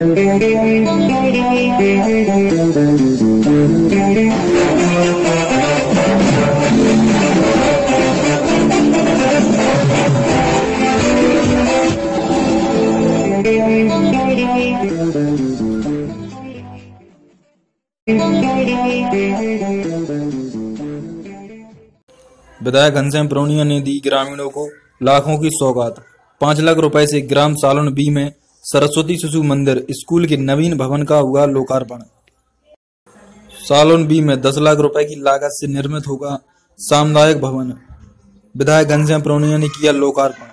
विधायक घनश्याम प्रोनिया ने दी ग्रामीणों को लाखों की सौगात। पाँच लाख रुपए से ग्राम सालन बी में सरस्वती शिशु मंदिर, स्कूल के नवीन भवन का हुआ लोकार्पण। सालोन बी में दस लाख रुपए की लागत से निर्मित होगा सामुदायिक भवन। विधायक घनश्याम प्रोनिया ने किया लोकार्पण।